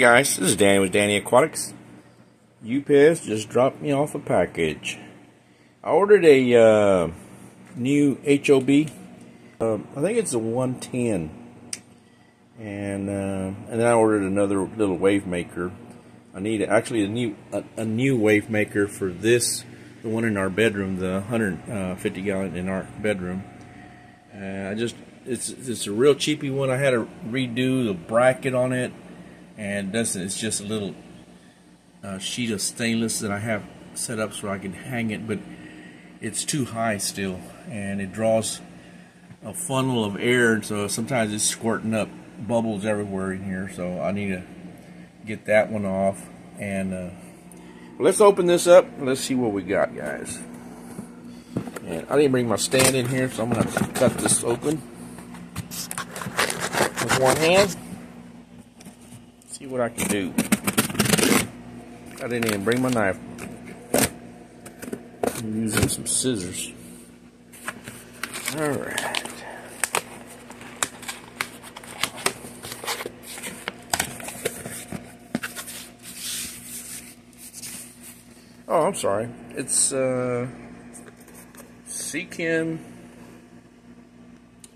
guys, this is Danny with Danny Aquatics. UPS just dropped me off a package. I ordered a uh, new HOB. Uh, I think it's a 110. And uh, and then I ordered another little wave maker. I need actually a new a, a new wave maker for this, the one in our bedroom, the 150 uh, gallon in our bedroom. Uh, I just it's it's a real cheapy one. I had to redo the bracket on it and it's just a little uh, sheet of stainless that I have set up so I can hang it but it's too high still. And it draws a funnel of air so sometimes it's squirting up bubbles everywhere in here. So I need to get that one off. And uh, let's open this up. Let's see what we got guys. And I didn't bring my stand in here so I'm gonna cut this open with one hand see what I can do. I didn't even bring my knife. I'm using some scissors. Alright. Oh, I'm sorry. It's uh Seakin.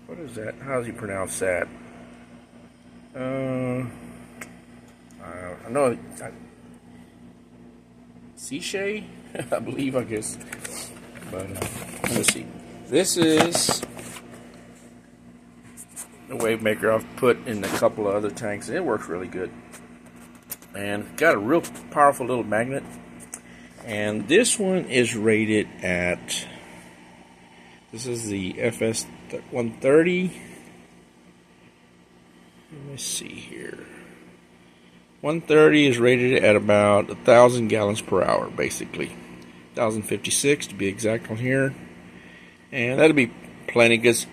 What is that? How does he pronounce that? Uh I, Seashay, I believe, I guess. But uh, let me see. This is the wave maker I've put in a couple of other tanks. It works really good. And got a real powerful little magnet. And this one is rated at, this is the FS 130. Let me see here. 130 is rated at about a thousand gallons per hour, basically. 1056 to be exact on here. And that'll be plenty because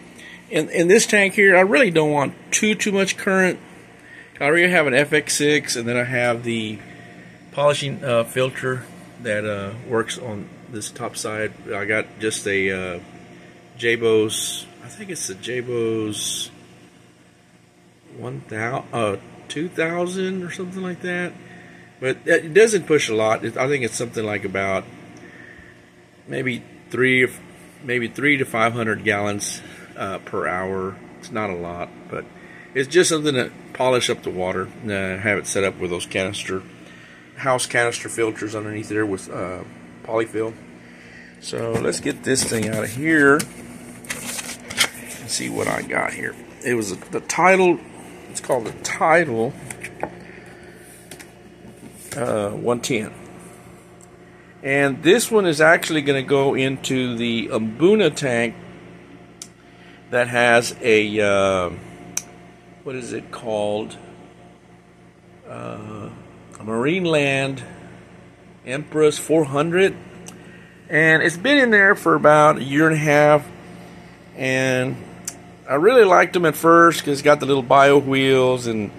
in, in this tank here, I really don't want too, too much current. I already have an FX6 and then I have the polishing uh, filter that uh, works on this top side. I got just a uh, I think it's a Jabos 1000, uh, 2000 or something like that. But it doesn't push a lot. I think it's something like about maybe three, maybe three to 500 gallons uh, per hour. It's not a lot, but it's just something to polish up the water. Uh, have it set up with those canister, house canister filters underneath there with uh, polyfill. So let's get this thing out of here and see what I got here. It was a, the Tidal it's called the Tidal uh, 110. And this one is actually going to go into the Mbuna tank that has a, uh, what is it called? Uh, a Marineland Empress 400. And it's been in there for about a year and a half. And I really liked them at first because it's got the little bio wheels, and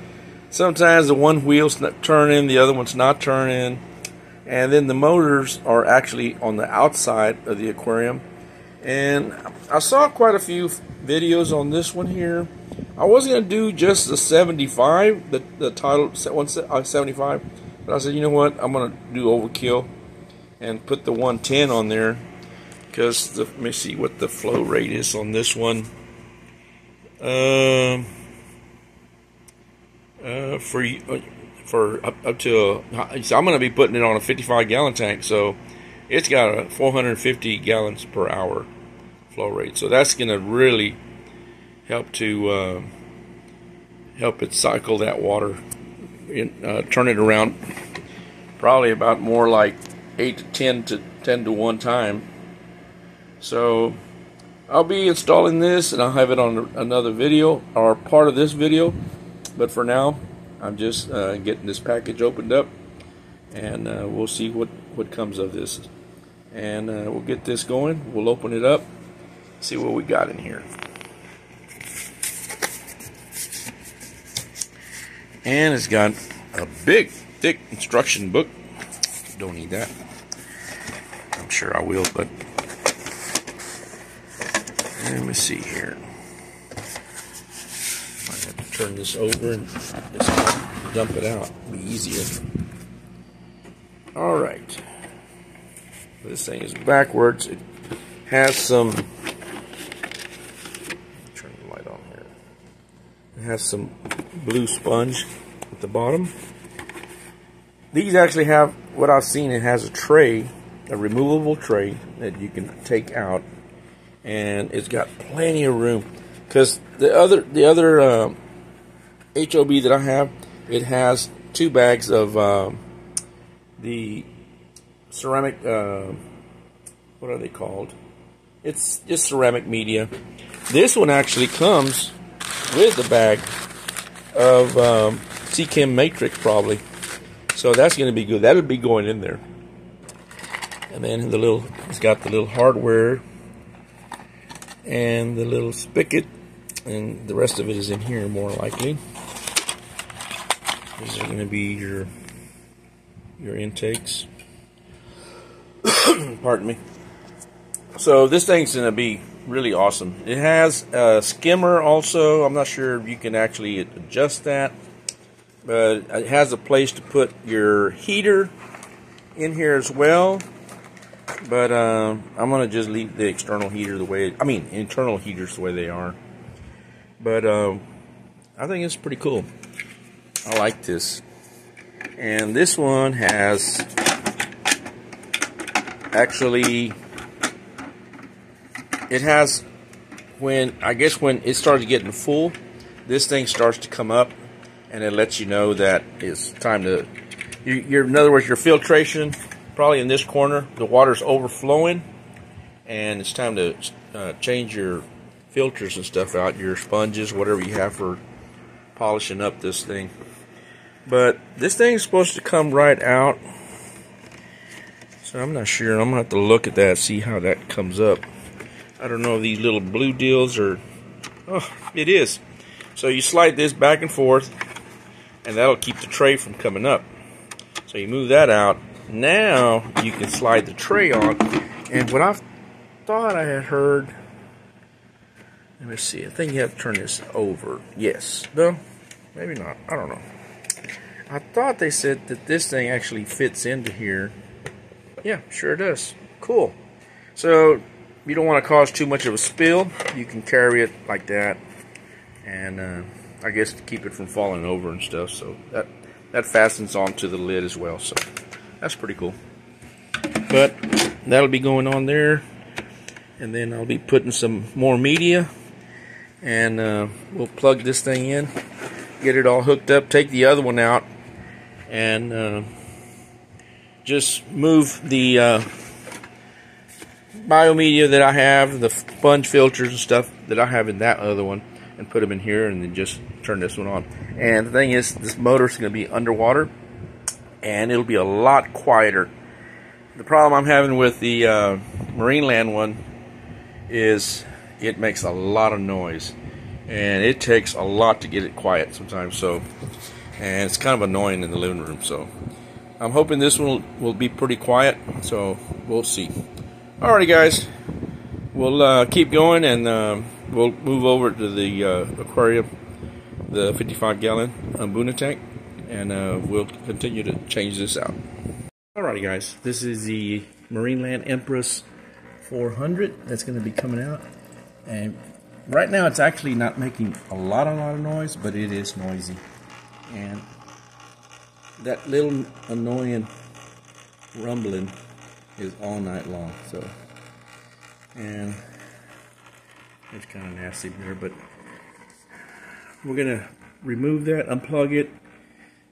sometimes the one wheel's not turning, the other one's not turning, and then the motors are actually on the outside of the aquarium. And I saw quite a few videos on this one here. I wasn't gonna do just the 75, the the 175, uh, but I said, you know what, I'm gonna do overkill and put the 110 on there because the, let me see what the flow rate is on this one. Um, uh, for uh, for up, up to a, so I'm going to be putting it on a 55 gallon tank, so it's got a 450 gallons per hour flow rate. So that's going to really help to uh, help it cycle that water, in, uh, turn it around. Probably about more like eight to ten to ten to one time. So I'll be installing this and I'll have it on another video or part of this video. But for now, I'm just uh, getting this package opened up and uh, we'll see what, what comes of this. And uh, we'll get this going. We'll open it up, see what we got in here. And it's got a big, thick instruction book. Don't need that. I'm sure I will, but let me see here. I have to turn this over and this dump it out. It'll be easier. All right. This thing is backwards. It has some. Turn the light on here. It has some blue sponge at the bottom. These actually have what I've seen. It has a tray, a removable tray that you can take out, and it's got plenty of room. Because the other the other um, HOB that I have, it has two bags of um, the ceramic. Uh, what are they called? It's just ceramic media. This one actually comes with the bag of um, Chem Matrix, probably. So that's going to be good. That'll be going in there. And then the little, it's got the little hardware and the little spigot, and the rest of it is in here more likely. These are going to be your your intakes. Pardon me. So this thing's going to be really awesome. It has a skimmer also. I'm not sure if you can actually adjust that. But it has a place to put your heater in here as well. But uh, I'm going to just leave the external heater the way, I mean, internal heaters the way they are. But uh, I think it's pretty cool. I like this. And this one has actually it has when I guess when it starts getting full, this thing starts to come up, and it lets you know that it's time to. You, are in other words, your filtration probably in this corner, the water's overflowing, and it's time to uh, change your filters and stuff out, your sponges, whatever you have for polishing up this thing. But this thing is supposed to come right out. So I'm not sure. I'm going to have to look at that, see how that comes up. I don't know if these little blue deals are... Oh, it is. So you slide this back and forth, and that'll keep the tray from coming up. So you move that out. Now you can slide the tray on. And what I thought I had heard... Let me see. I think you have to turn this over. Yes. No? Maybe not. I don't know. I thought they said that this thing actually fits into here. Yeah, sure it does. Cool. So you don't want to cause too much of a spill, you can carry it like that, and uh, I guess to keep it from falling over and stuff. So that that fastens onto the lid as well. So that's pretty cool. But that'll be going on there, and then I'll be putting some more media, and uh, we'll plug this thing in, get it all hooked up, take the other one out, and uh, just move the uh, biomedia that I have, the sponge filters and stuff that I have in that other one, and put them in here and then just turn this one on. And the thing is, this motor is going to be underwater, and it'll be a lot quieter. The problem I'm having with the uh, Marineland one is it makes a lot of noise, and it takes a lot to get it quiet sometimes. So, and it's kind of annoying in the living room. So, I'm hoping this one will, will be pretty quiet. So, we'll see. Alrighty, guys. We'll uh, keep going and uh, we'll move over to the uh, aquarium, the 55 gallon Mbuna tank, and uh, we'll continue to change this out. Alrighty, guys. This is the Marineland Empress 400 that's going to be coming out. And right now it's actually not making a lot, a lot of noise, but it is noisy. And that little annoying rumbling is all night long. So, and it's kind of nasty there, but we're gonna remove that, unplug it.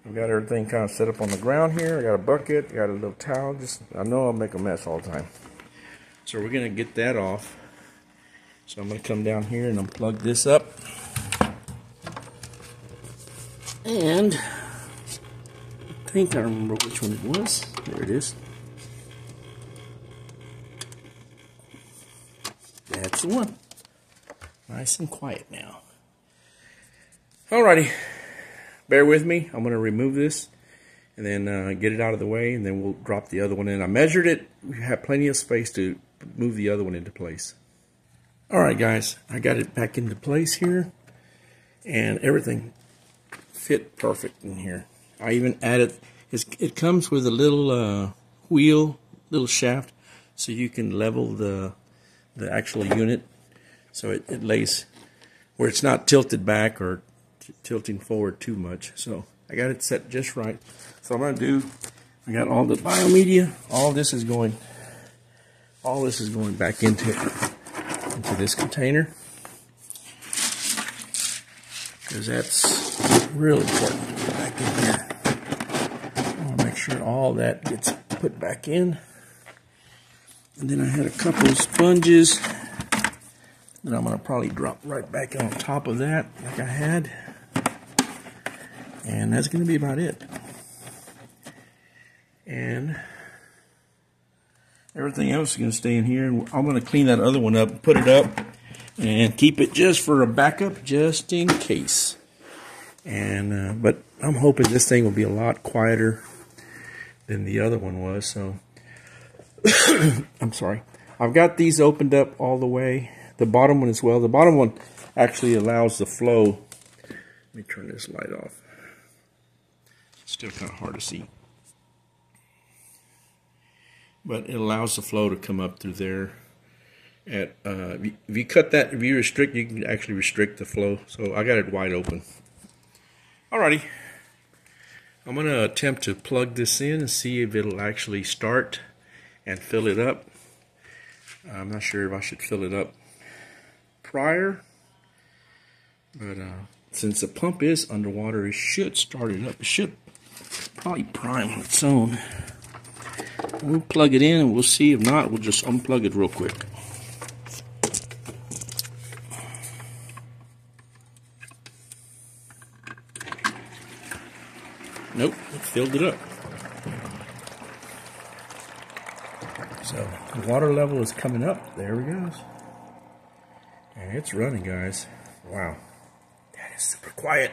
I've got everything kind of set up on the ground here. I got a bucket, I got a little towel. Just I know I'll make a mess all the time. So we're gonna get that off. So I'm gonna come down here and unplug this up. And I think I remember which one it was. There it is. That's the one. Nice and quiet now. Alrighty. Bear with me. I'm going to remove this and then uh, get it out of the way and then we'll drop the other one in. I measured it. We have plenty of space to move the other one into place. Alright guys, I got it back into place here and everything fit perfect in here. I even added, it comes with a little uh, wheel, little shaft, so you can level the the actual unit so it, it lays where it's not tilted back or tilting forward too much. So I got it set just right. So I'm going to do, I got all the biomedia, all this is going, all this is going back into, into this container. Because that's really important to back in here. I want to make sure all that gets put back in. And then I had a couple of sponges that I'm going to probably drop right back on top of that like I had. And that's going to be about it. And everything else is going to stay in here. And I'm going to clean that other one up, put it up, and keep it just for a backup, just in case. And uh, but I'm hoping this thing will be a lot quieter than the other one was. So I'm sorry. I've got these opened up all the way. The bottom one as well. The bottom one actually allows the flow. Let me turn this light off. Still kind of hard to see. But it allows the flow to come up through there. At uh, if, you, if you cut that, if you restrict, you can actually restrict the flow. So I got it wide open. Alrighty. I'm going to attempt to plug this in and see if it'll actually start and fill it up. I'm not sure if I should fill it up prior, but uh, since the pump is underwater, it should start it up. It should probably prime on its own. We'll plug it in and we'll see. If not, we'll just unplug it real quick. Nope, it filled it up. So the water level is coming up. There we goes. And it's running, guys. Wow. That is super quiet.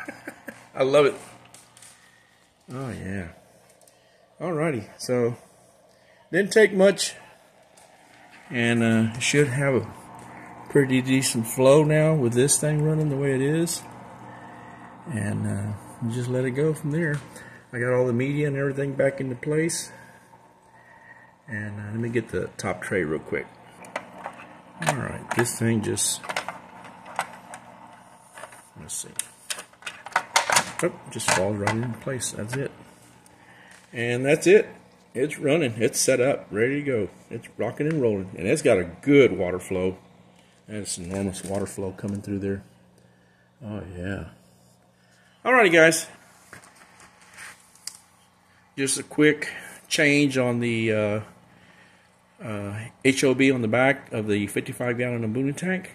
I love it. Oh, yeah. Alrighty, so didn't take much. And uh, should have a pretty decent flow now with this thing running the way it is. And uh, just let it go from there. I got all the media and everything back into place. And uh, let me get the top tray real quick. Alright, this thing just, let's see. Oh, just falls right in place. That's it. And that's it. It's running. It's set up. Ready to go. It's rocking and rolling. And it's got a good water flow. That's enormous water flow coming through there. Oh, yeah. Alrighty, guys. Just a quick change on the uh, uh, HOB on the back of the 55 gallon Mbuna tank.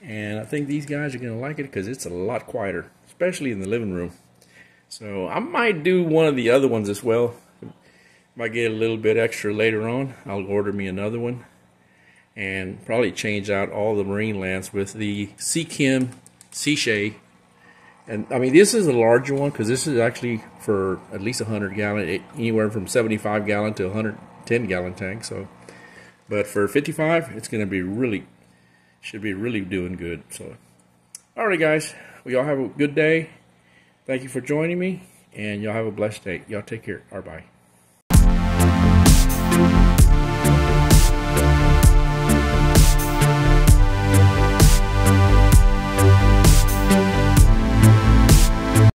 And I think these guys are going to like it because it's a lot quieter, especially in the living room. So I might do one of the other ones as well. If I get a little bit extra later on, I'll order me another one. And probably change out all the Marinelands with the Seachem Seashay. And I mean, this is a larger one because this is actually for at least 100 gallon, anywhere from 75 gallon to 110 gallon tank. So, but for 55, it's going to be really, should be really doing good. So, alright, guys, we all have a good day. Thank you for joining me, and y'all have a blessed day. Y'all take care. Right, bye.